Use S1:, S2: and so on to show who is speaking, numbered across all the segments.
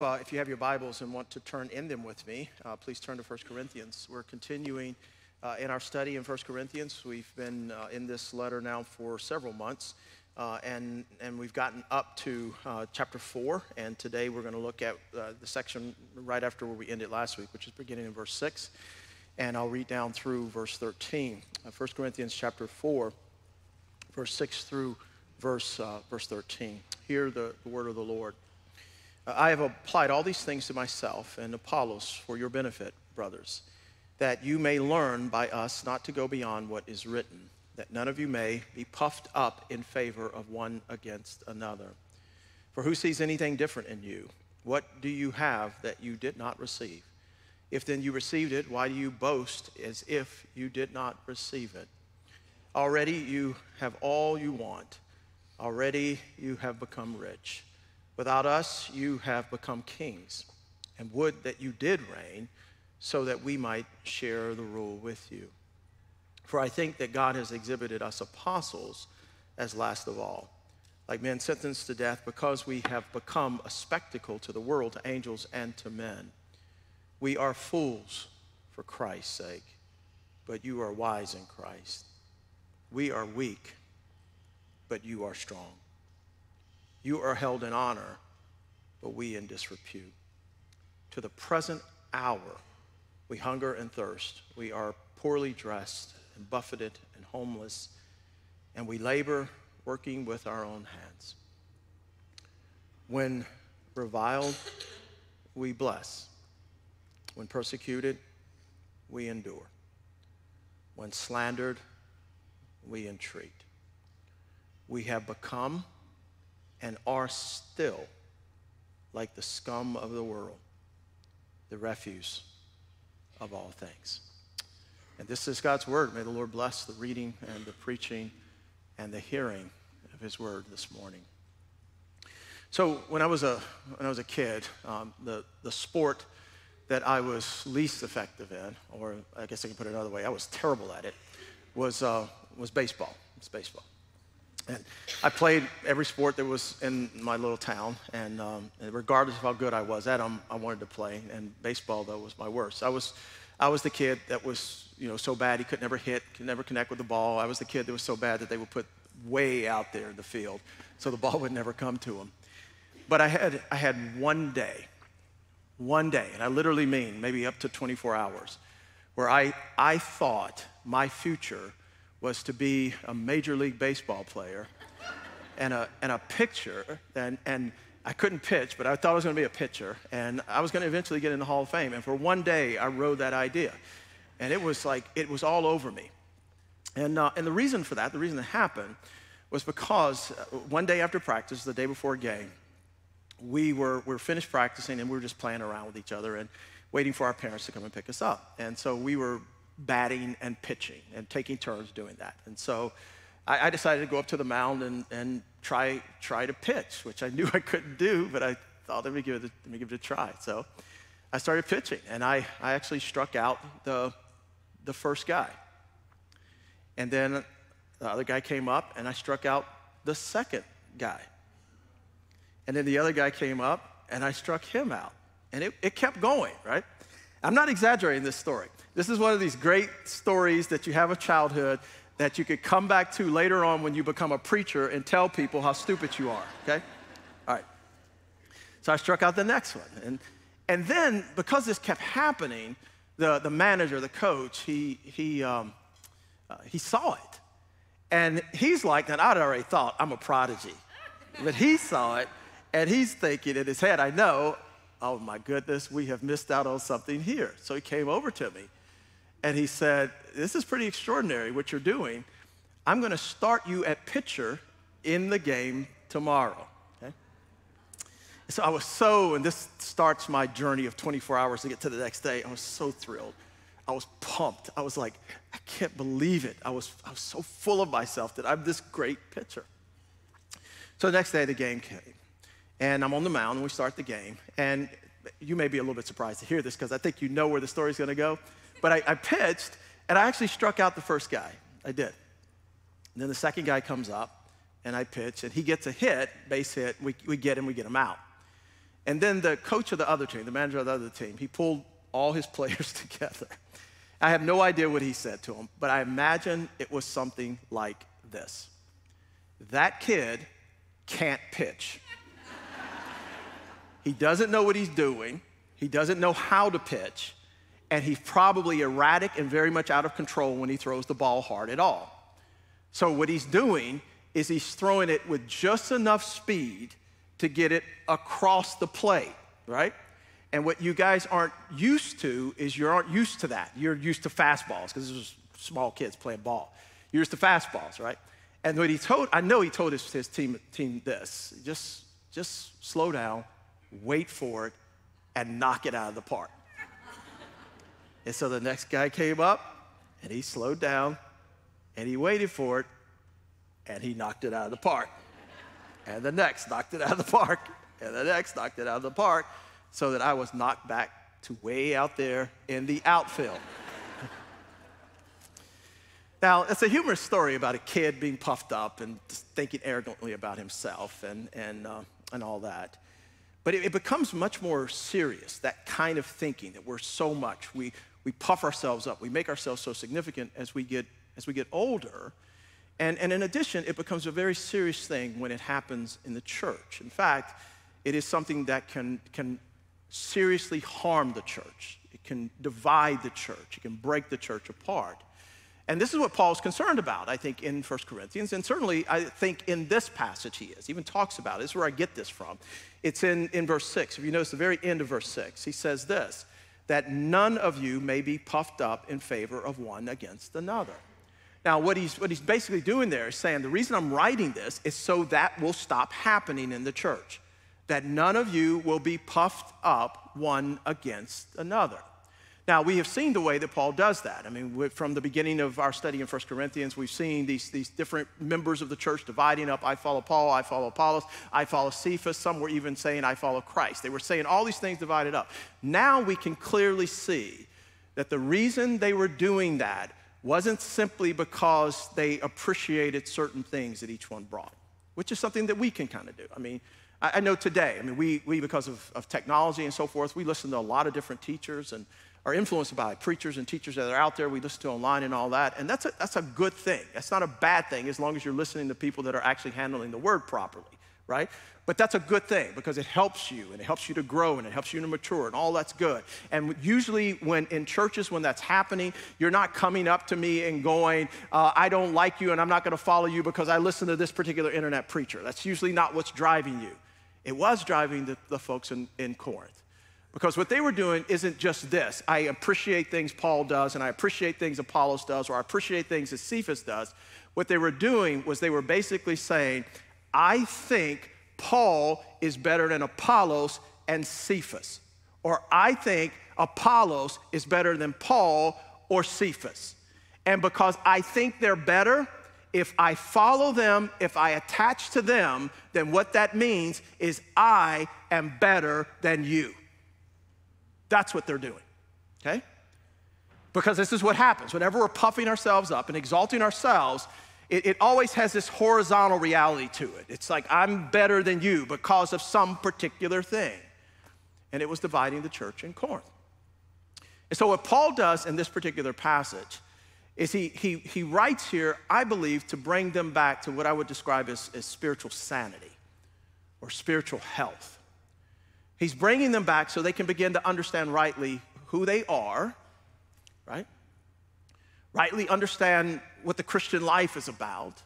S1: Uh, if you have your Bibles and want to turn in them with me, uh, please turn to 1 Corinthians. We're continuing uh, in our study in 1 Corinthians. We've been uh, in this letter now for several months, uh, and, and we've gotten up to uh, chapter 4. And today we're going to look at the section right after where we ended last week, which is beginning in verse 6. And I'll read down through verse 13. 1 Corinthians chapter 4, verse 6 through verse, verse 13. Hear the, the word of the Lord. I have applied all these things to myself and Apollos for your benefit, brothers, that you may learn by us not to go beyond what is written, that none of you may be puffed up in favor of one against another. For who sees anything different in you? What do you have that you did not receive? If then you received it, why do you boast as if you did not receive it? Already you have all you want. Already you have become rich. Without us, you have become kings, and would that you did reign so that we might share the rule with you. For I think that God has exhibited us apostles as last of all, like men sentenced to death because we have become a spectacle to the world, to angels, and to men. We are fools for Christ's sake, but you are wise in Christ. We are weak, but you are strong. You are held in honor, but we in disrepute. To the present hour, we hunger and thirst. We are poorly dressed and buffeted and homeless, and we labor working with our own hands. When reviled, we bless. When persecuted, we endure. When slandered, we entreat. We have become and are still like the scum of the world, the refuse of all things. And this is God's word. May the Lord bless the reading and the preaching and the hearing of his word this morning. So when I was a, when I was a kid, um, the, the sport that I was least effective in, or I guess I can put it another way, I was terrible at it, was, uh, was baseball. It's baseball. And I played every sport that was in my little town, and, um, regardless of how good I was at them, I wanted to play. And baseball, though, was my worst. I was, I was the kid that was, you know, so bad he could never hit, could never connect with the ball. I was the kid that was so bad that they would put way out there in the field, so the ball would never come to him. But I had, I had one day, one day, and I literally mean maybe up to 24 hours, where I, I thought my future was to be a Major League Baseball player and a, and a pitcher. And, and I couldn't pitch, but I thought I was going to be a pitcher. And I was going to eventually get in the Hall of Fame. And for one day, I rode that idea. And it was like, it was all over me. And, uh, and the reason for that, the reason it happened, was because uh, one day after practice, the day before a game, we were, we were finished practicing and we were just playing around with each other and waiting for our parents to come and pick us up. And so we were batting and pitching and taking turns doing that. And so I, I decided to go up to the mound and, and try, try to pitch, which I knew I couldn't do, but I thought, let me give it a, let me give it a try. So I started pitching, and I, I actually struck out the, the first guy. And then the other guy came up, and I struck out the second guy. And then the other guy came up, and I struck him out. And it, it kept going, right? I'm not exaggerating this story. This is one of these great stories that you have of childhood that you could come back to later on when you become a preacher and tell people how stupid you are, okay? All right. So I struck out the next one. And, and then, because this kept happening, the, the manager, the coach, he, he, um, uh, he saw it. And he's like, and I'd already thought I'm a prodigy. But he saw it, and he's thinking in his head, I know, oh my goodness, we have missed out on something here. So he came over to me and he said, This is pretty extraordinary what you're doing. I'm going to start you at pitcher in the game tomorrow. Okay? So I was so, and this starts my journey of 24 hours to get to the next day. I was so thrilled. I was pumped. I was like, I can't believe it. I was, I was so full of myself that I'm this great pitcher. So the next day, the game came. And I'm on the mound, and we start the game. And you may be a little bit surprised to hear this because I think you know where the story's going to go. But I, I, pitched, and I actually struck out the first guy. I did. And then the second guy comes up, and I pitch, and he gets a hit, base hit. We, we get him, we get him out. And then the coach of the other team, the manager of the other team, he pulled all his players together. I have no idea what he said to them, but I imagine it was something like this That kid can't pitch. he doesn't know what he's doing, he doesn't know how to pitch, and he's probably erratic and very much out of control when he throws the ball hard at all. So, what he's doing is he's throwing it with just enough speed to get it across the plate, right? And what you guys aren't used to is you aren't used to that. You're used to fastballs because this was small kids playing ball. You're used to fastballs, right? And what he told, I know he told his, his team, team this just, just slow down, wait for it, and knock it out of the park. And so the next guy came up and he slowed down and he waited for it and he knocked it out of the park. And the next knocked it out of the park, and the next knocked it out of the park, so that I was knocked back to way out there in the outfield. now, it's a humorous story about a kid being puffed up and thinking arrogantly about himself and, and, uh, and all that. But it, it becomes much more serious, that kind of thinking that we're so much. We, we puff ourselves up, we make ourselves so significant as we get, as we get older and, and in addition, it becomes a very serious thing when it happens in the church. In fact, it is something that can, can seriously harm the church. It can divide the church. It can break the church apart. And this is what Paul's concerned about, I think, in 1 Corinthians. And certainly, I think in this passage he is. He even talks about it. This is where I get this from. It's in, in verse 6. If you notice the very end of verse 6, he says this that none of you may be puffed up in favor of one against another. Now, what he's, what he's basically doing there is saying the reason I'm writing this is so that will stop happening in the church, that none of you will be puffed up one against another. Now, we have seen the way that Paul does that. I mean, from the beginning of our study in 1 Corinthians, we've seen these, these different members of the church dividing up. I follow Paul, I follow Apollos, I follow Cephas. Some were even saying, I follow Christ. They were saying all these things divided up. Now we can clearly see that the reason they were doing that wasn't simply because they appreciated certain things that each one brought, which is something that we can kind of do. I mean, I, I know today, I mean, we, we because of, of technology and so forth, we listen to a lot of different teachers and are influenced by preachers and teachers that are out there. We listen to online and all that. And that's a, that's a good thing. That's not a bad thing as long as you're listening to people that are actually handling the word properly, right? But that's a good thing because it helps you and it helps you to grow and it helps you to mature and all that's good. And usually, when in churches, when that's happening, you're not coming up to me and going, uh, I don't like you and I'm not going to follow you because I listen to this particular internet preacher. That's usually not what's driving you. It was driving the, the folks in, in Corinth. Because what they were doing isn't just this I appreciate things Paul does, and I appreciate things Apollos does, or I appreciate things that Cephas does. What they were doing was they were basically saying, I think Paul is better than Apollos and Cephas. Or I think Apollos is better than Paul or Cephas. And because I think they're better, if I follow them, if I attach to them, then what that means is I am better than you. That's what they're doing, okay? Because this is what happens. Whenever we're puffing ourselves up and exalting ourselves, it, it always has this horizontal reality to it. It's like, I'm better than you because of some particular thing. And it was dividing the church in Corinth. And so, what Paul does in this particular passage is he, he, he writes here, I believe, to bring them back to what I would describe as, as spiritual sanity or spiritual health. He's bringing them back so they can begin to understand rightly who they are, right? rightly understand what the Christian life is about.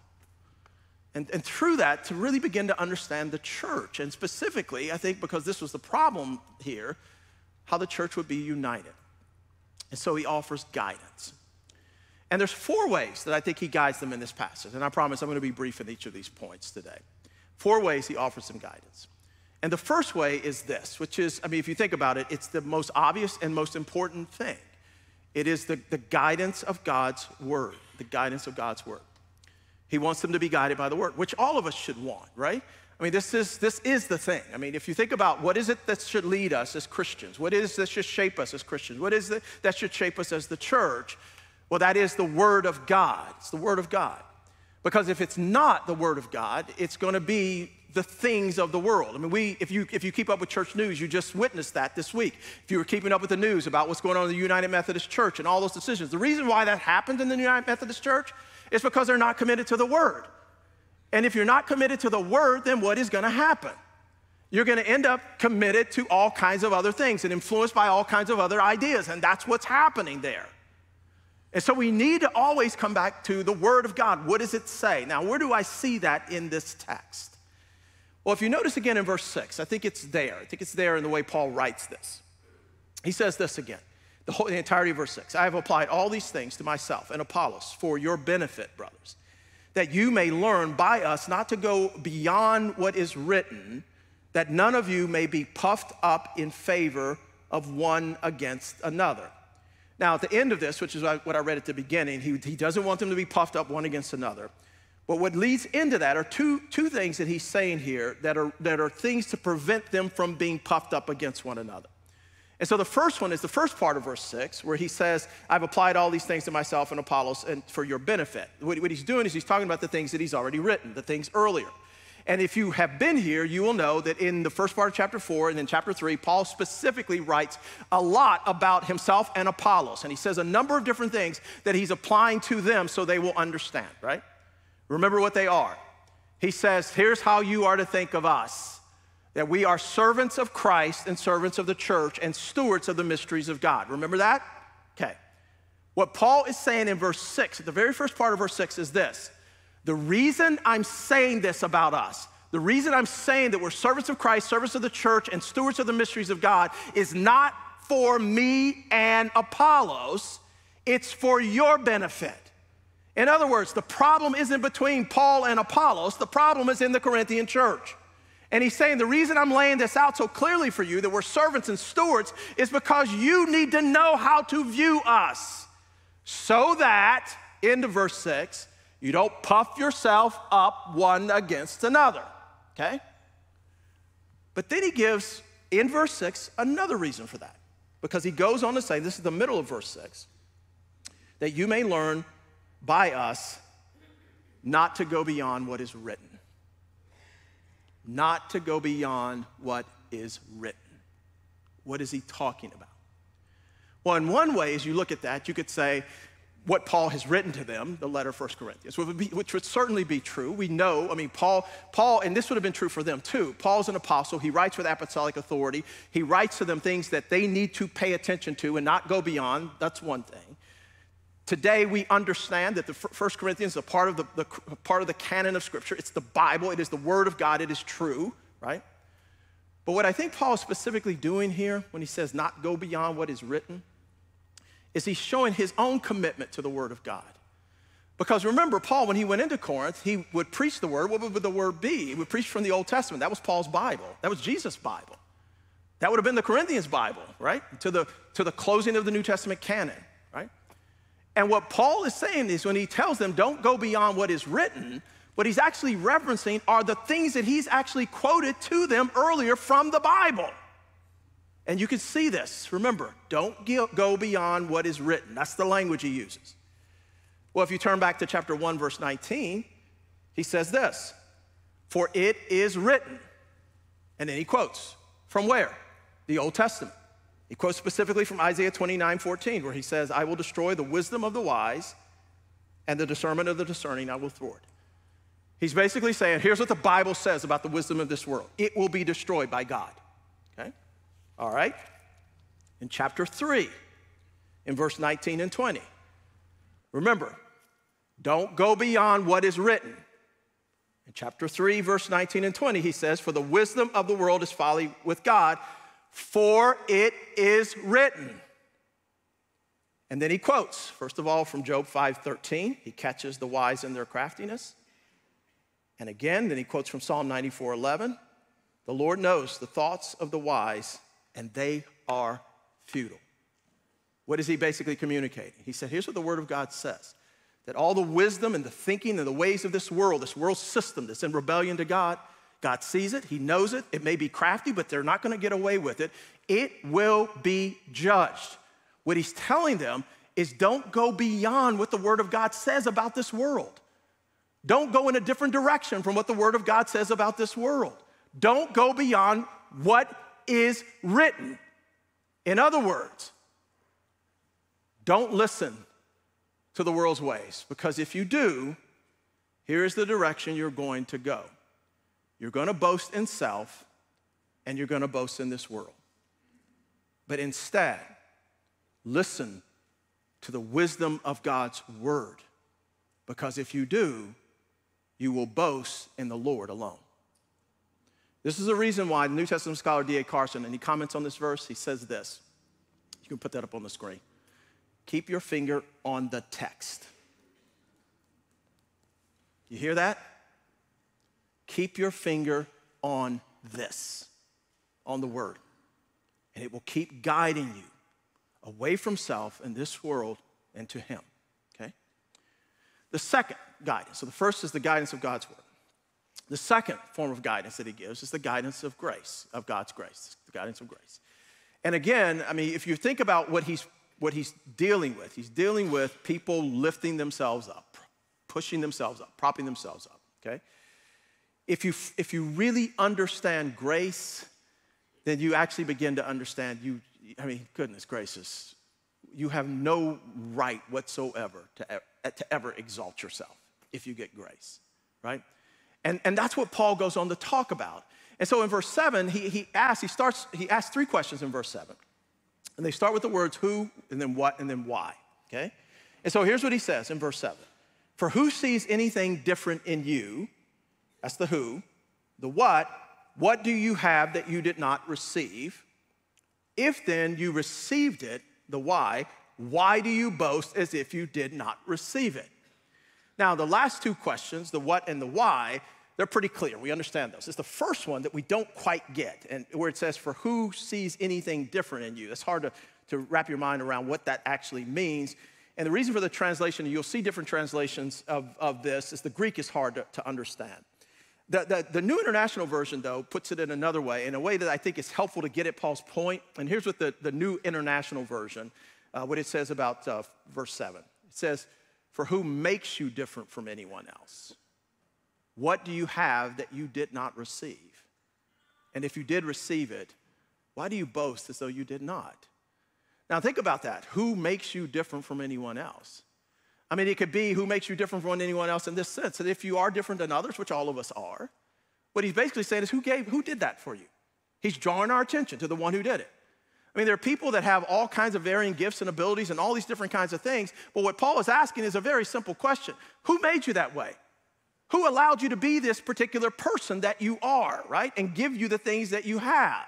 S1: And, and through that, to really begin to understand the church. And specifically, I think because this was the problem here, how the church would be united. And so he offers guidance. And there's four ways that I think he guides them in this passage. And I promise I'm going to be brief in each of these points today. Four ways he offers them guidance. And the first way is this, which is, I mean, if you think about it, it's the most obvious and most important thing. It is the, the guidance of God's word, the guidance of God's word. He wants them to be guided by the word, which all of us should want, right? I mean, this is, this is the thing. I mean, if you think about what is it that should lead us as Christians, what is that should shape us as Christians, what is it that should shape us as the church? Well, that is the Word of God. It's the Word of God. Because if it's not the Word of God, it's going to be the things of the world. I mean, we, if you, if you keep up with church news, you just witnessed that this week. If you were keeping up with the news about what's going on in the United Methodist Church and all those decisions, the reason why that happened in the United Methodist Church is because they're not committed to the Word. And if you're not committed to the Word, then what is going to happen? You're going to end up committed to all kinds of other things and influenced by all kinds of other ideas. And that's what's happening there. And so we need to always come back to the Word of God. What does it say? Now, where do I see that in this text? Well, if you notice again in verse 6, I think it's there. I think it's there in the way Paul writes this. He says this again, the, whole, the entirety of verse 6 I have applied all these things to myself and Apollos for your benefit, brothers, that you may learn by us not to go beyond what is written, that none of you may be puffed up in favor of one against another. Now, at the end of this, which is what I read at the beginning, he, he doesn't want them to be puffed up one against another. But what leads into that are two, two things that he's saying here that are, that are things to prevent them from being puffed up against one another. And so the first one is the first part of verse 6, where he says, I've applied all these things to myself and Apollos and for your benefit. What, what he's doing is he's talking about the things that he's already written, the things earlier. And if you have been here, you will know that in the first part of chapter four and then chapter three, Paul specifically writes a lot about himself and Apollos. And he says a number of different things that he's applying to them so they will understand, right? Remember what they are. He says, Here's how you are to think of us that we are servants of Christ and servants of the church and stewards of the mysteries of God. Remember that? Okay. What Paul is saying in verse six, the very first part of verse six, is this the reason I'm saying this about us, the reason I'm saying that we're servants of Christ, servants of the church, and stewards of the mysteries of God is not for me and Apollos, it's for your benefit. In other words, the problem isn't between Paul and Apollos, the problem is in the Corinthian church. And he's saying the reason I'm laying this out so clearly for you that we're servants and stewards is because you need to know how to view us. So that, into verse 6, you don't puff yourself up one against another, okay? But then he gives, in verse 6, another reason for that. Because he goes on to say, this is the middle of verse 6, that you may learn by us not to go beyond what is written. Not to go beyond what is written. What is he talking about? Well, in one way, as you look at that, you could say, what Paul has written to them, the letter of 1 Corinthians, which would, be, which would, certainly be true. We know, I mean, Paul, Paul, and this would have been true for them too. Paul's an apostle. He writes with apostolic authority. He writes to them things that they need to pay attention to and not go beyond. That's one thing. Today, we understand that the 1 Corinthians is a part of the, the part of the canon of Scripture. It's the Bible. It is the Word of God. It is true, right? But what I think Paul is specifically doing here when he says not go beyond what is written is he's showing his own commitment to the Word of God. Because remember, Paul, when he went into Corinth, he would preach the Word. What would the Word be? He would preach from the Old Testament. That was Paul's Bible, that was Jesus' Bible. That would have been the Corinthians' Bible, right? To the, to the closing of the New Testament canon? And what Paul is saying is when he tells them, don't go beyond what is written, what he's actually referencing are the things that he's actually quoted to them earlier from the Bible. And you can see this. Remember, don't go beyond what is written. That's the language he uses. Well, if you turn back to chapter 1, verse 19, he says this For it is written. And then he quotes from where? The Old Testament. He quotes specifically from Isaiah 29 14, where he says, I will destroy the wisdom of the wise, and the discernment of the discerning I will thwart. He's basically saying, here's what the Bible says about the wisdom of this world it will be destroyed by God. Okay? All right? In chapter 3, in verse 19 and 20. Remember, don't go beyond what is written. In chapter 3, verse 19 and 20, he says, For the wisdom of the world is folly with God, for it is written. And then he quotes, first of all, from Job 5:13. He catches the wise in their craftiness. And again, then he quotes from Psalm 94:11. The Lord knows the thoughts of the wise, and they are futile. What is he basically communicating? He said, Here's what the Word of God says that all the wisdom and the thinking and the ways of this world, this world system that's in rebellion to God, God sees it, He knows it. It may be crafty, but they're not going to get away with it. It will be judged. What He's telling them is don't go beyond what the Word of God says about this world. Don't go in a different direction from what the Word of God says about this world. Don't go beyond what is written. In other words, don't listen to the world's ways, because if you do, here's the direction you're going to go. You're going to boast in self, and you're going to boast in this world. But instead, listen to the wisdom of God's word, because if you do, you will boast in the Lord alone. This is the reason why the New Testament scholar D.A. Carson, and he comments on this verse, he says this. You can put that up on the screen. Keep your finger on the text. You hear that? Keep your finger on this, on the word, and it will keep guiding you away from self and this world and to Him. Okay? The second guidance, so the first is the guidance of God's word. The second form of guidance that He gives is the guidance of grace, of God's grace, the guidance of grace. And again, I mean, if you think about what He's what he's dealing with. He's dealing with people lifting themselves up, pushing themselves up, propping themselves up, okay? If you, if you really understand grace, then you actually begin to understand you, I mean, goodness gracious, you have no right whatsoever to, to ever exalt yourself if you get grace, right? And, and that's what Paul goes on to talk about. And so in verse seven, he, he asks, he starts, he asks three questions in verse seven. And they start with the words who, and then what, and then why, okay? And so here's what he says in verse 7 For who sees anything different in you? That's the who. The what, what do you have that you did not receive? If then you received it, the why, why do you boast as if you did not receive it? Now, the last two questions, the what and the why, they're pretty clear. We understand those. It's the first one that we don't quite get, and where it says, For who sees anything different in you? It's hard to, to wrap your mind around what that actually means. And the reason for the translation, you'll see different translations of, of this, is the Greek is hard to, to understand. The, the, the, New International Version, though, puts it in another way, in a way that I think is helpful to get at Paul's point. And here's what the, the New International Version, uh, what it says about uh, verse 7. It says, For who makes you different from anyone else? What do you have that you did not receive? And if you did receive it, why do you boast as though you did not? Now, think about that. Who makes you different from anyone else? I mean, it could be who makes you different from anyone else in this sense that if you are different than others, which all of us are, what he's basically saying is who gave, who did that for you? He's drawing our attention to the one who did it. I mean, there are people that have all kinds of varying gifts and abilities and all these different kinds of things, but what Paul is asking is a very simple question Who made you that way? Who allowed you to be this particular person that you are, right? And give you the things that you have.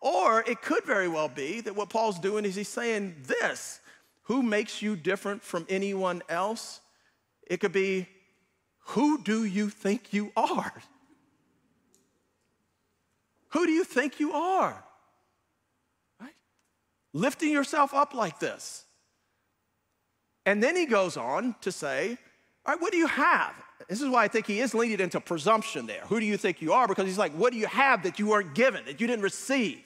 S1: Or it could very well be that what Paul's doing is he's saying this Who makes you different from anyone else? It could be, Who do you think you are? Who do you think you are? Right? Lifting yourself up like this. And then he goes on to say, All right, what do you have? This is why I think he is leaning into presumption there. Who do you think you are? Because he's like, what do you have that you weren't given, that you didn't receive?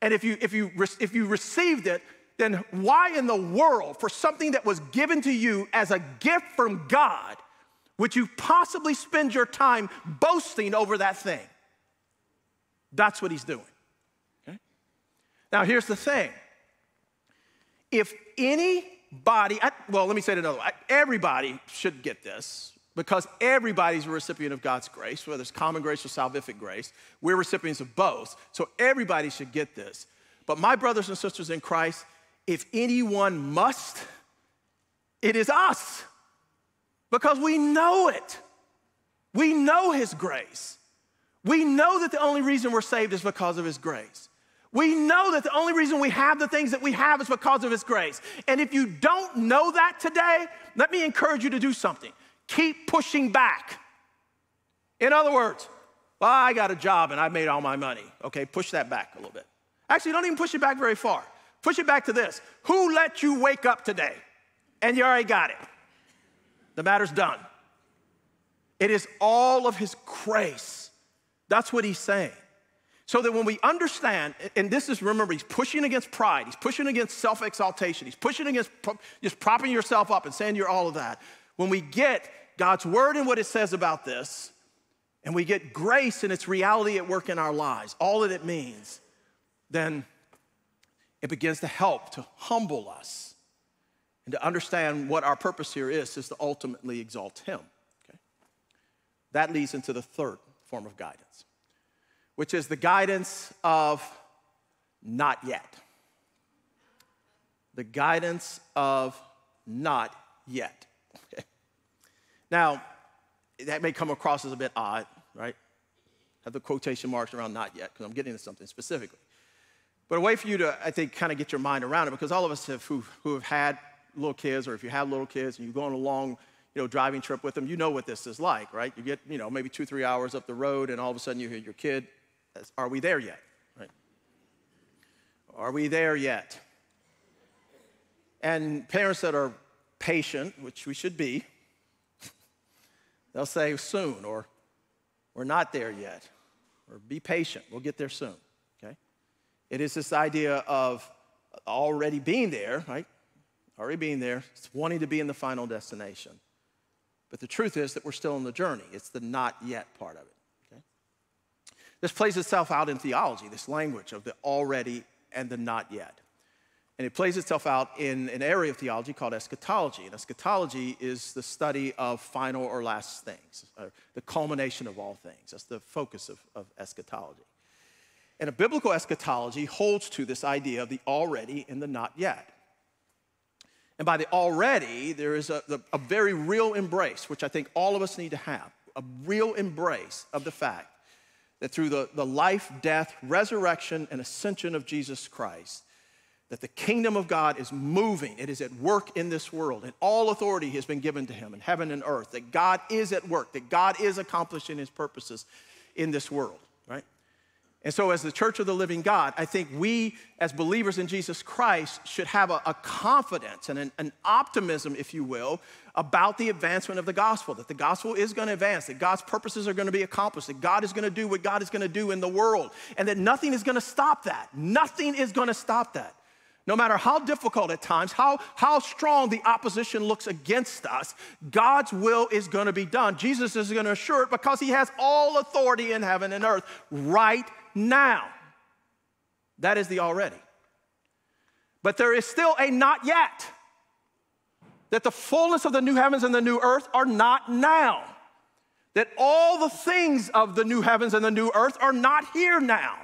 S1: And if you, if you, if you received it, then why in the world, for something that was given to you as a gift from God, would you possibly spend your time boasting over that thing? That's what he's doing. Okay? Now, here's the thing if any body, well, let me say it another way. Everybody should get this because everybody's a recipient of God's grace, whether it's common grace or salvific grace. We're recipients of both. So everybody should get this. But my brothers and sisters in Christ, if anyone must, it is us because we know it. We know His grace. We know that the only reason we're saved is because of His grace. We know that the only reason we have the things that we have is because of His grace. And if you don't know that today, let me encourage you to do something. Keep pushing back. In other words, well, I got a job and I made all my money. Okay, push that back a little bit. Actually, don't even push it back very far. Push it back to this Who let you wake up today? And you already got it. The matter's done. It is all of His grace. That's what He's saying. So that when we understand, and this is, remember, he's pushing against pride, he's pushing against self exaltation, he's pushing against just propping yourself up and saying you're all of that. When we get God's word and what it says about this, and we get grace and its reality at work in our lives, all that it means, then it begins to help to humble us and to understand what our purpose here is, is to ultimately exalt Him. Okay? That leads into the third form of guidance, which is the guidance of not yet. The guidance of not yet. now, that may come across as a bit odd, right? Have the quotation marks around not yet, because I'm getting into something specifically. But a way for you to, I think, kind of get your mind around it, because all of us have, who, who have had little kids, or if you have little kids and you're going along, you know, driving trip with them, you know what this is like, right? You get, you know, maybe two, three hours up the road, and all of a sudden you hear your kid, are we there yet? Right? Are we there yet? And parents that are patient, which we should be, they'll say soon, or we're not there yet, or be patient, we'll get there soon. It is this idea of already being there, right? Already being there, it's wanting to be in the final destination. But the truth is that we're still on the journey. It's the not yet part of it. Okay? This plays itself out in theology, this language of the already and the not yet. And it plays itself out in an area of theology called eschatology. And eschatology is the study of final or last things, or the culmination of all things. That's the focus of, of eschatology. And a biblical eschatology holds to this idea of the already and the not yet. And by the already, there is a, a very real embrace, which I think all of us need to have a real embrace of the fact that through the, the life, death, resurrection, and ascension of Jesus Christ, that the kingdom of God is moving. It is at work in this world, and all authority has been given to him in heaven and earth. That God is at work, that God is accomplishing his purposes in this world, right? And so, as the church of the living God, I think we, as believers in Jesus Christ, should have a, a confidence and an, an optimism, if you will, about the advancement of the gospel, that the gospel is going to advance, that God's purposes are going to be accomplished, that God is going to do what God is going to do in the world, and that nothing is going to stop that. Nothing is going to stop that. No matter how difficult at times, how, how strong the opposition looks against us, God's will is going to be done. Jesus is going to assure it because he has all authority in heaven and earth right now. That is the already. But there is still a not yet. That the fullness of the new heavens and the new earth are not now. That all the things of the new heavens and the new earth are not here now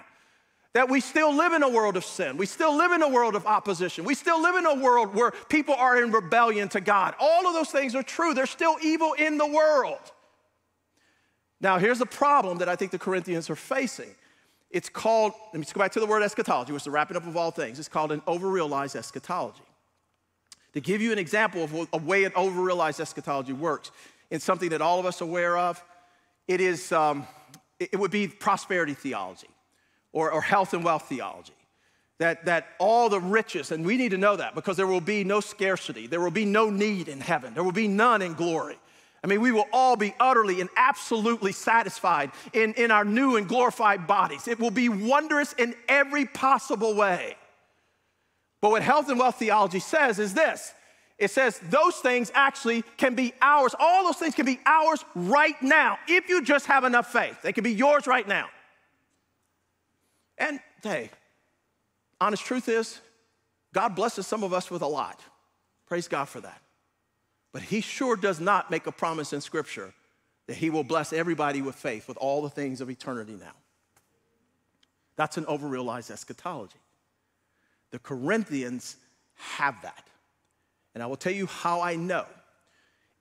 S1: that we still live in a world of sin. We still live in a world of opposition. We still live in a world where people are in rebellion to God. All of those things are true. There's still evil in the world. Now, here's the problem that I think the Corinthians are facing. It's called, let me just go back to the word eschatology, which is the wrapping up of all things. It's called an overrealized eschatology. To give you an example of a way an overrealized eschatology works, in something that all of us are aware of, it is, um, it would be prosperity theology or, or health and wealth theology. That, that all the riches, and we need to know that because there will be no scarcity, there will be no need in heaven, there will be none in glory. I mean, we will all be utterly and absolutely satisfied in, in our new and glorified bodies. It will be wondrous in every possible way. But what health and wealth theology says is this it says those things actually can be ours. All those things can be ours right now if you just have enough faith. They can be yours right now. And hey, honest truth is, God blesses some of us with a lot. Praise God for that. But He sure does not make a promise in Scripture that He will bless everybody with faith with all the things of eternity now. That's an overrealized eschatology. The Corinthians have that. And I will tell you how I know.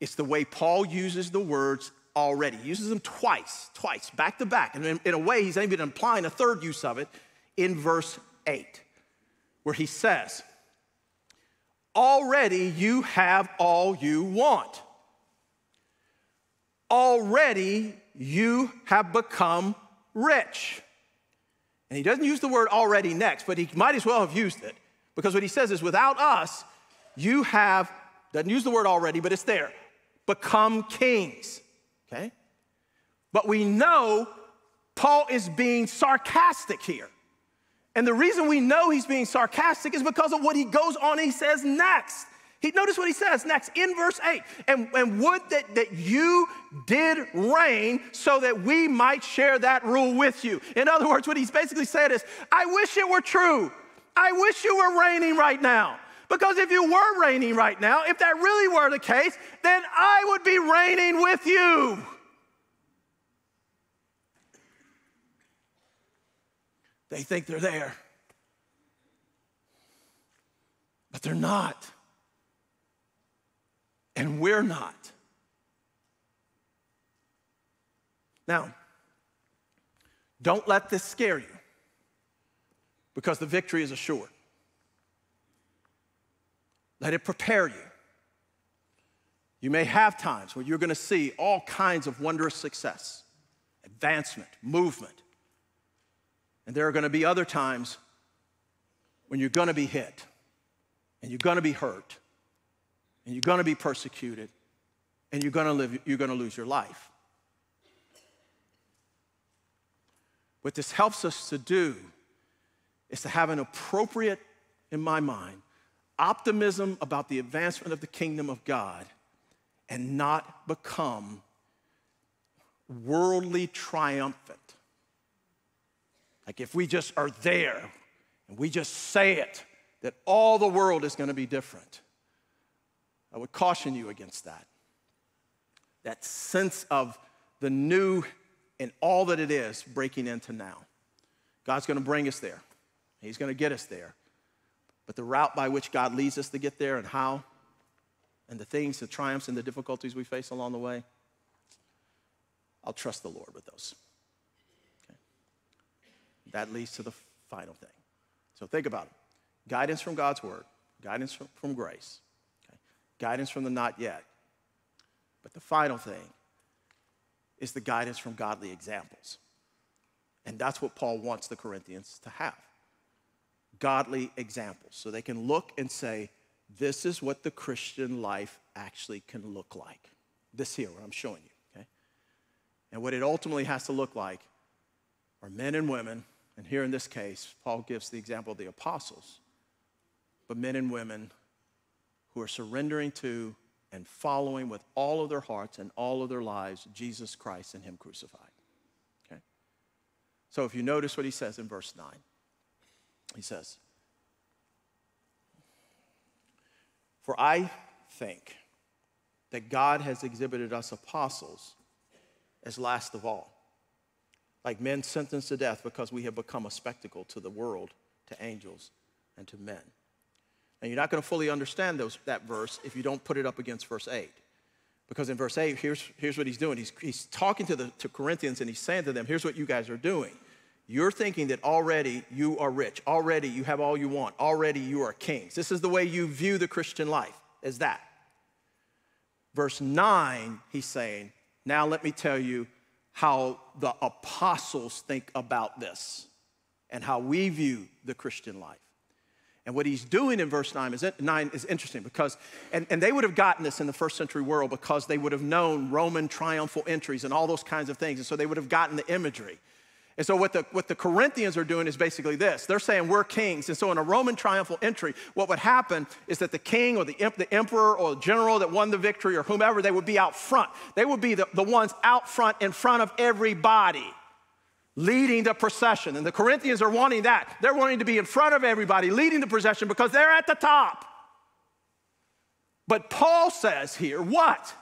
S1: It's the way Paul uses the words already. He uses them twice, twice, back to back. And in, in a way, he's even implying a third use of it in verse 8, where he says, Already you have all you want. Already you have become rich. And he doesn't use the word already next, but he might as well have used it because what he says is, without us, you have, doesn't use the word already, but it's there, become kings okay? But we know Paul is being sarcastic here. And the reason we know he's being sarcastic is because of what he goes on he says next. He, notice what he says next in verse 8. And, and would that, that you did reign so that we might share that rule with you. In other words, what he's basically saying is, I wish it were true. I wish you were reigning right now. Because if you were reigning right now, if that really were the case, then I would be reigning with you. They think they're there, but they're not and we're not. Now, don't let this scare you because the victory is assured. Let it prepare you. You may have times where you're going to see all kinds of wondrous success, advancement, movement. And there are going to be other times when you're going to be hit and you're going to be hurt and you're going to be persecuted and you're going to live you're going to lose your life. What this helps us to do is to have an appropriate in my mind optimism about the advancement of the kingdom of god and not become worldly triumphant like if we just are there and we just say it that all the world is going to be different I would caution you against that. That sense of the new and all that it is breaking into now. God's going to bring us there, He's going to get us there. But the route by which God leads us to get there and how, and the things, the triumphs, and the difficulties we face along the way, I'll trust the Lord with those. Okay? That leads to the final thing. So think about it guidance from God's word, guidance from, from grace, guidance from the not yet. But the final thing is the guidance from godly examples. And that's what Paul wants the Corinthians to have godly examples. So they can look and say, this is what the Christian life actually can look like. This here, what I'm showing you, okay? And what it ultimately has to look like are men and women, and here in this case, Paul gives the example of the apostles, but men and women who are surrendering to and following with all of their hearts and all of their lives Jesus Christ and Him crucified. Okay? So if you notice what he says in verse 9, he says, For I think that God has exhibited us apostles as last of all, like men sentenced to death because we have become a spectacle to the world, to angels, and to men. And you're not going to fully understand those, that verse if you don't put it up against verse 8. Because in verse 8, here's, here's what he's doing. He's, he's talking to the to Corinthians and he's saying to them, here's what you guys are doing. You're thinking that already you are rich, already you have all you want, already you are kings. This is the way you view the Christian life, as that. Verse 9, he's saying, now let me tell you how the apostles think about this and how we view the Christian life. And what he's doing in verse 9 is, 9 is interesting because, and, and they would have gotten this in the first century world because they would have known Roman triumphal entries and all those kinds of things. And so they would have gotten the imagery. And so what the, what the Corinthians are doing is basically this. They're saying we're kings. And so in a Roman triumphal entry, what would happen is that the king or the, the emperor or the general that won the victory or whomever, they would be out front. They would be the, the ones out front in front of everybody leading the procession. And the Corinthians are wanting that. They're wanting to be in front of everybody, leading the procession because they're at the top. But Paul says here, what?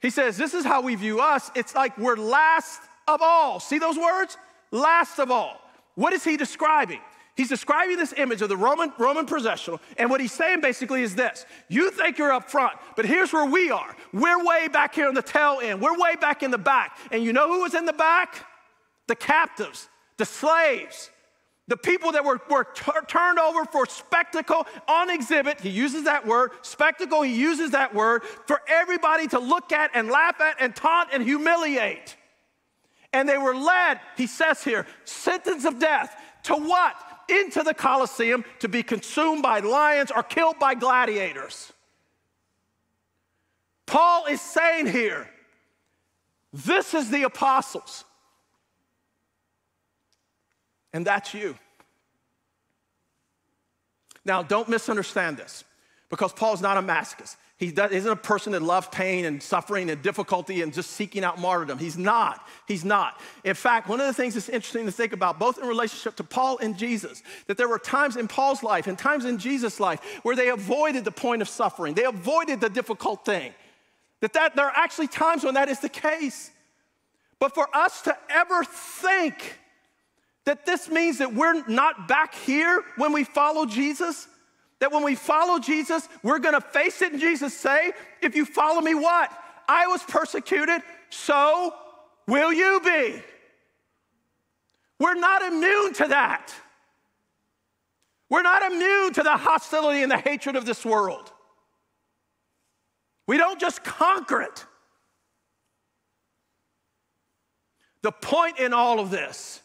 S1: He says, This is how we view us. It's like we're last of all. See those words? Last of all. What is he describing? He's describing this image of the Roman, Roman processional, and what he's saying basically is this You think you're up front, but here's where we are. We're way back here in the tail end, we're way back in the back. And you know who was in the back? the captives, the slaves, the people that were, were turned over for spectacle on exhibit. He uses that word, spectacle, he uses that word for everybody to look at and laugh at and taunt and humiliate. And they were led, he says here, sentence of death to what? Into the Colosseum to be consumed by lions or killed by gladiators. Paul is saying here, this is the apostles. And that's you. Now, don't misunderstand this because Paul's not a masochist. He isn't a person that loves pain and suffering and difficulty and just seeking out martyrdom. He's not. He's not. In fact, one of the things that's interesting to think about, both in relationship to Paul and Jesus, that there were times in Paul's life and times in Jesus' life where they avoided the point of suffering. They avoided the difficult thing. That, that there are actually times when that is the case. But for us to ever think that this means that we're not back here when we follow Jesus, that when we follow Jesus, we're gonna face it and Jesus say, if you follow me, what? I was persecuted, so will you be. We're not immune to that. We're not immune to the hostility and the hatred of this world. We don't just conquer it. The point in all of this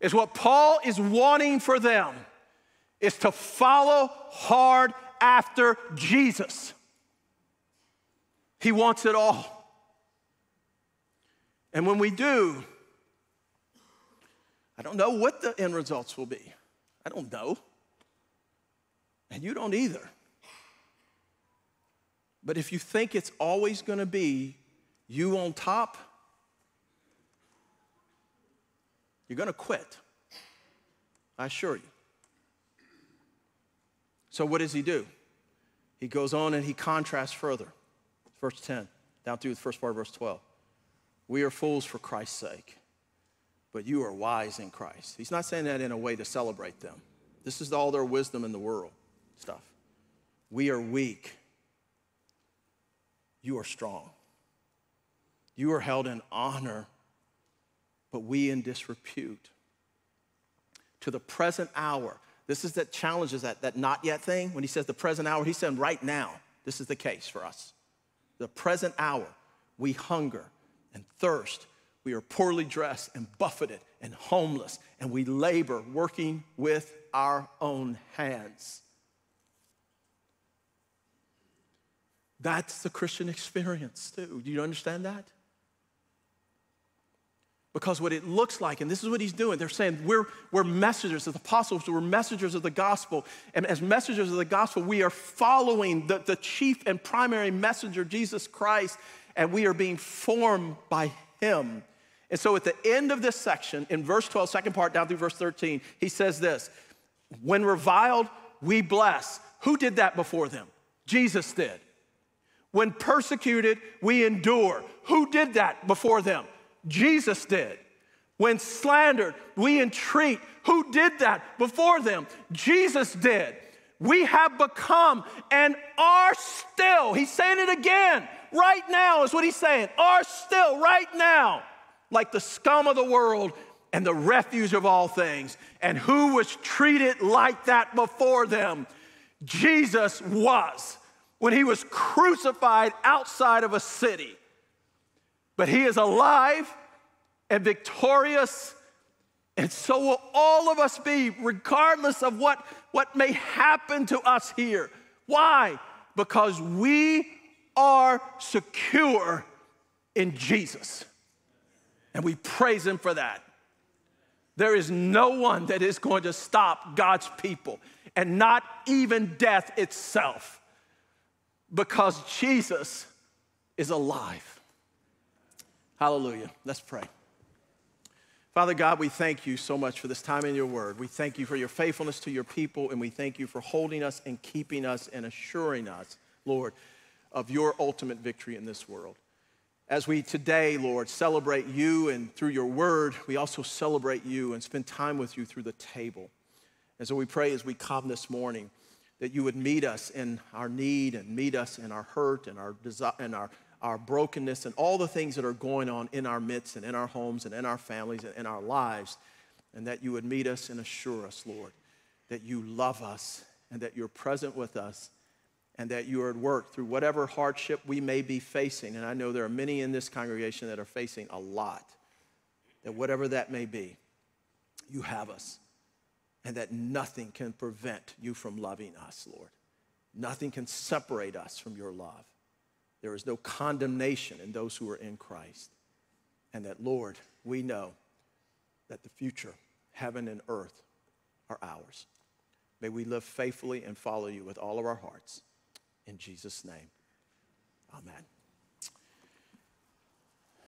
S1: is what Paul is wanting for them is to follow hard after Jesus. He wants it all. And when we do, I don't know what the end results will be. I don't know. And you don't either. But if you think it's always going to be you on top, you're going to quit. I assure you. So, what does he do? He goes on and he contrasts further. Verse 10, down through the first part of verse 12. We are fools for Christ's sake, but you are wise in Christ. He's not saying that in a way to celebrate them. This is all their wisdom in the world stuff. We are weak, you are strong. You are held in honor, but we in disrepute. To the present hour, this is that challenges that, that not yet thing. When he says the present hour, he's saying right now, this is the case for us. The present hour, we hunger and thirst. We are poorly dressed and buffeted and homeless, and we labor working with our own hands. That's the Christian experience, too. Do you understand that? Because what it looks like, and this is what he's doing, they're saying we're, we're messengers, as apostles, we're messengers of the gospel. And as messengers of the gospel, we are following the, the chief and primary messenger, Jesus Christ, and we are being formed by him. And so at the end of this section, in verse 12, second part down through verse 13, he says this When reviled, we bless. Who did that before them? Jesus did. When persecuted, we endure. Who did that before them? Jesus did. When slandered, we entreat. Who did that before them? Jesus did. We have become and are still, he's saying it again, right now is what he's saying, are still, right now, like the scum of the world and the refuse of all things. And who was treated like that before them? Jesus was when he was crucified outside of a city. But he is alive and victorious, and so will all of us be, regardless of what, what may happen to us here. Why? Because we are secure in Jesus. And we praise Him for that. There is no one that is going to stop God's people, and not even death itself because Jesus is alive. Hallelujah. Let's pray. Father God, we thank you so much for this time in your word. We thank you for your faithfulness to your people, and we thank you for holding us and keeping us and assuring us, Lord, of your ultimate victory in this world. As we today, Lord, celebrate you and through your word, we also celebrate you and spend time with you through the table. And so we pray as we come this morning that you would meet us in our need and meet us in our hurt and our desire and our, our brokenness and all the things that are going on in our midst and in our homes and in our families and in our lives. And that you would meet us and assure us, Lord, that you love us and that you're present with us and that you are at work through whatever hardship we may be facing. And I know there are many in this congregation that are facing a lot, that whatever that may be, you have us and that nothing can prevent you from loving us, Lord. Nothing can separate us from your love. There is no condemnation in those who are in Christ. And that, Lord, we know that the future, heaven and earth, are ours. May we live faithfully and follow you with all of our hearts. In Jesus' name, amen.